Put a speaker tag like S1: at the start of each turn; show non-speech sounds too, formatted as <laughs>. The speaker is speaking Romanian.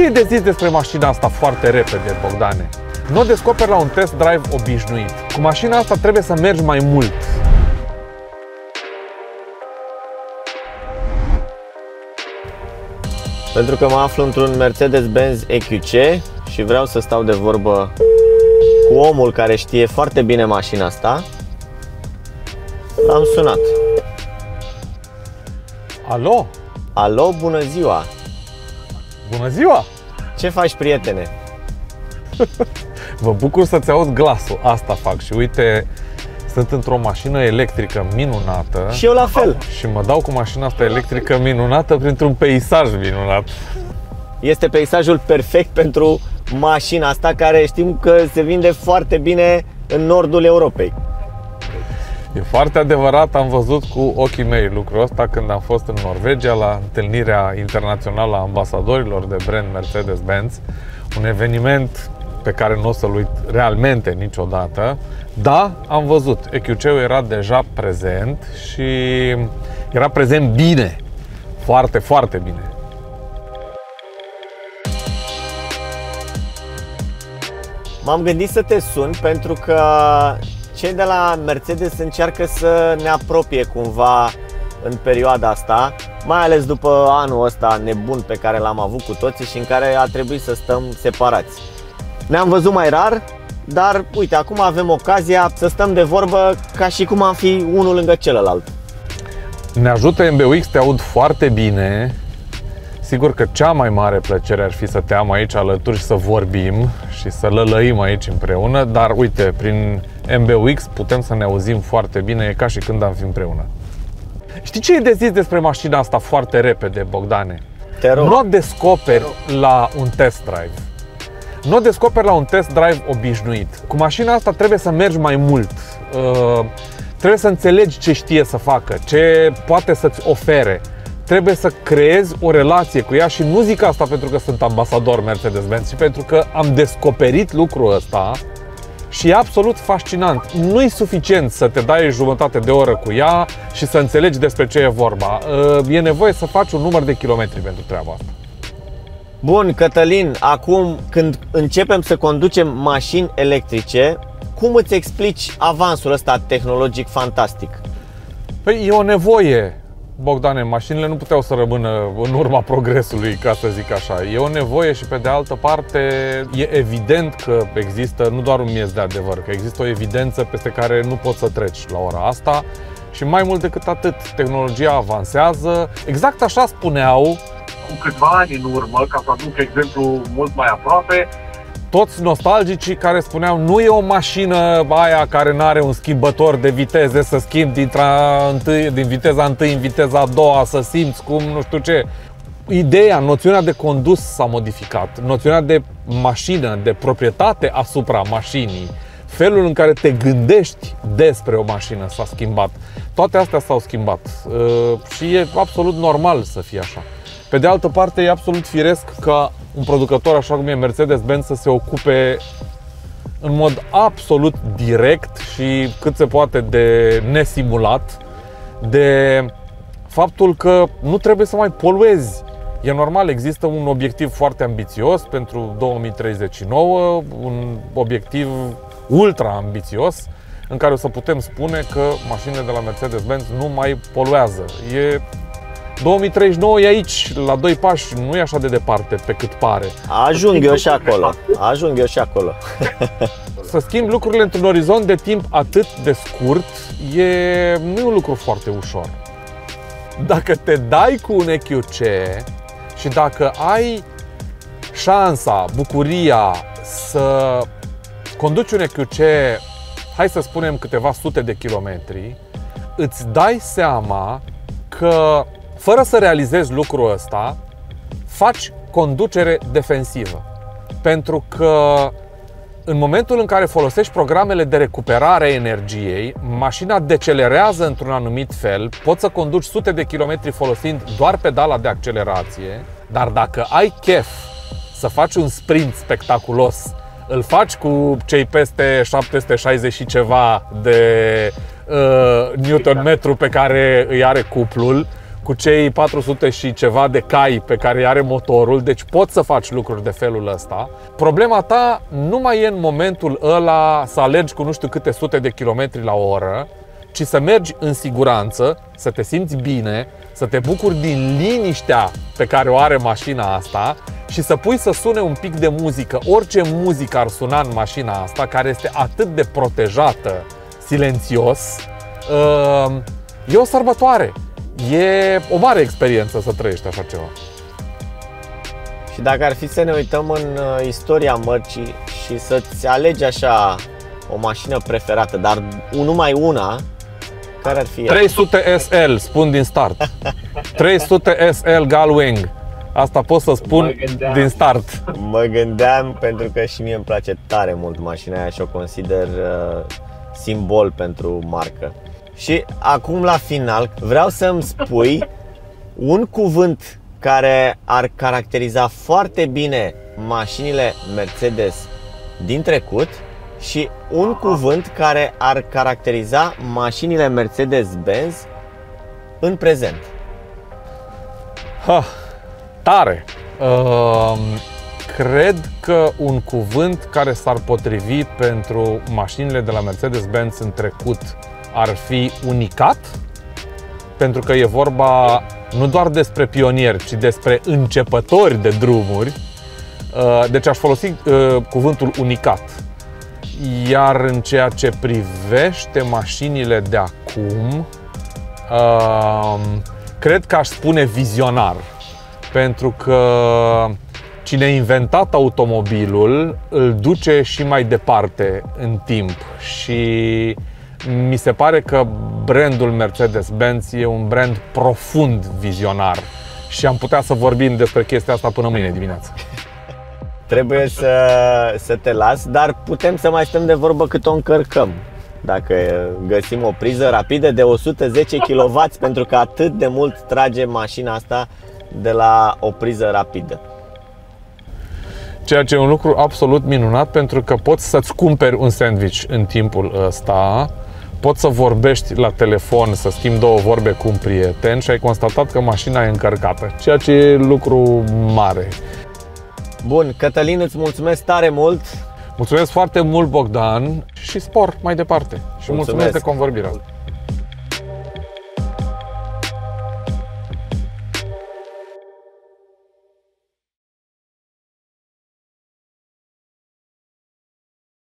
S1: ce e de zis despre mașina asta foarte repede, Bogdane? Nu o descoperi la un test drive obișnuit. Cu mașina asta trebuie să mergi mai mult.
S2: Pentru că mă aflu într-un Mercedes-Benz EQC și vreau să stau de vorbă cu omul care știe foarte bine mașina asta. L-am sunat.
S1: Alo?
S2: Alo, bună ziua!
S1: Bună ziua!
S2: Ce faci, prietene? <laughs>
S1: Vă bucur să-ți aud glasul, asta fac și uite, sunt într-o mașină electrică minunată
S2: Și eu la fel.
S1: și mă dau cu mașina asta electrică minunată printr-un peisaj minunat.
S2: Este peisajul perfect pentru mașina asta care știm că se vinde foarte bine în nordul Europei.
S1: E foarte adevărat, am văzut cu ochii mei lucrul ăsta când am fost în Norvegia la întâlnirea internațională a ambasadorilor de brand Mercedes-Benz, un eveniment pe care nu o să-l uit realmente niciodată. Da, am văzut, EQC-ul era deja prezent și era prezent bine, foarte, foarte bine.
S2: M-am gândit să te sun pentru că cei de la Mercedes încearcă să ne apropie cumva în perioada asta, mai ales după anul ăsta nebun pe care l-am avut cu toții și în care a trebuit să stăm separați. Ne-am văzut mai rar, dar uite, acum avem ocazia să stăm de vorbă ca și cum am fi unul lângă celălalt.
S1: Ne ajută MBUX, te aud foarte bine. Sigur că cea mai mare plăcere ar fi să te am aici alături și să vorbim și să lălăim aici împreună, dar uite, prin MBUX putem să ne auzim foarte bine, e ca și când am fi împreună. Știi ce e de zis despre mașina asta foarte repede, Bogdane?
S2: Te rog.
S1: Nu o descoperi la un test drive. Nu o descoperi la un test drive obișnuit. Cu mașina asta trebuie să mergi mai mult. Uh, trebuie să înțelegi ce știe să facă, ce poate să-ți ofere. Trebuie să creezi o relație cu ea și nu zic asta pentru că sunt ambasador Mercedes-Benz, ci pentru că am descoperit lucrul ăsta și e absolut fascinant. Nu e suficient să te dai jumătate de oră cu ea și să înțelegi despre ce e vorba. Uh, E nevoie să faci un număr de kilometri pentru treaba asta.
S2: Bun, Cătălin, acum când începem să conducem mașini electrice, cum îți explici avansul ăsta tehnologic fantastic?
S1: Păi e o nevoie, Bogdane, mașinile nu puteau să rămână în urma progresului, ca să zic așa. E o nevoie și pe de altă parte e evident că există nu doar un miez de adevăr, că există o evidență peste care nu poți să treci la ora asta și mai mult decât atât, tehnologia avansează. Exact așa spuneau
S3: cu câțiva ani în urmă, ca să aduc exemplu mult mai aproape,
S1: toți nostalgicii care spuneau nu e o mașină aia care nu are un schimbător de viteze să schimbi dintre întâi, din viteza întâi în viteza a doua, să simți cum nu știu ce. Ideea, noțiunea de condus s-a modificat, noțiunea de mașină, de proprietate asupra mașinii, felul în care te gândești despre o mașină s-a schimbat. Toate astea s-au schimbat uh, și e absolut normal să fie așa. Pe de altă parte, e absolut firesc ca un producător așa cum e Mercedes-Benz să se ocupe în mod absolut direct și cât se poate de nesimulat de faptul că nu trebuie să mai poluezi. E normal, există un obiectiv foarte ambițios pentru 2039, un obiectiv ultra ambițios în care o să putem spune că mașinile de la Mercedes-Benz nu mai poluează. E 2039 e aici, la doi pași, nu e așa de departe pe cât pare.
S2: Ajung eu și acolo. Ajung eu și acolo.
S1: Să schimbi lucrurile într-un orizont de timp atât de scurt e, nu e un lucru foarte ușor. Dacă te dai cu un EQC și dacă ai șansa, bucuria să conduci un EQC, hai să spunem câteva sute de kilometri, îți dai seama că fără să realizezi lucrul ăsta, faci conducere defensivă. Pentru că în momentul în care folosești programele de recuperare a energiei, mașina decelerează într-un anumit fel, poți să conduci sute de kilometri folosind doar pedala de accelerație, dar dacă ai chef să faci un sprint spectaculos, îl faci cu cei peste 760 și ceva de uh, newton metru pe care îi are cuplul, cu cei 400 și ceva de cai pe care are motorul, deci poți să faci lucruri de felul ăsta. Problema ta nu mai e în momentul ăla să alergi cu nu știu câte sute de kilometri la oră, ci să mergi în siguranță, să te simți bine, să te bucuri din liniștea pe care o are mașina asta și să pui să sune un pic de muzică, orice muzică ar suna în mașina asta, care este atât de protejată, silențios, uh, e o sărbătoare. E o mare experiență să trăiești așa ceva.
S2: Și dacă ar fi să ne uităm în uh, istoria mărcii și să-ți alegi așa o mașină preferată, dar numai una, care ar fi ea?
S1: 300 SL, spun din start. 300 SL Galwing. Asta pot să spun
S3: Mă gândeam.
S1: din start.
S2: Mă gândeam pentru că și mie îmi place tare mult mașina aia și o consider uh, simbol pentru marcă. Și acum la final vreau să-mi spui un cuvânt care ar caracteriza foarte bine mașinile Mercedes din trecut și un cuvânt care ar caracteriza mașinile Mercedes-Benz în prezent.
S1: Ha, tare. Uh, cred că un cuvânt care s-ar potrivi pentru mașinile de la Mercedes-Benz în trecut ar fi unicat, pentru că e vorba nu doar despre pionieri, ci despre începători de drumuri. Uh, Deci aș folosi uh, cuvântul unicat. Iar în ceea ce privește mașinile de acum, uh, cred că aș spune vizionar. Pentru că cine a inventat automobilul îl duce și mai departe în timp și mi se pare că brandul Mercedes-Benz e un brand profund vizionar și am putea să vorbim despre chestia asta până mâine dimineață. <laughs>
S2: Trebuie să, să te las, dar putem să mai stăm de vorbă cât o încărcăm. Dacă găsim o priză rapidă de 110 kW, <laughs> pentru că atât de mult trage mașina asta de la o priză rapidă.
S1: Ceea ce e un lucru absolut minunat pentru că poți să-ți cumperi un sandwich în timpul ăsta, poți să vorbești la telefon, să schimbi două vorbe cu un prieten și ai constatat că mașina e încărcată, ceea ce e lucru mare.
S2: Bun, Cătălin, îți mulțumesc tare mult.
S1: Mulțumesc foarte mult, Bogdan, și spor mai departe. Și mulțumesc,
S2: Mulțumesc.
S1: de convorbire.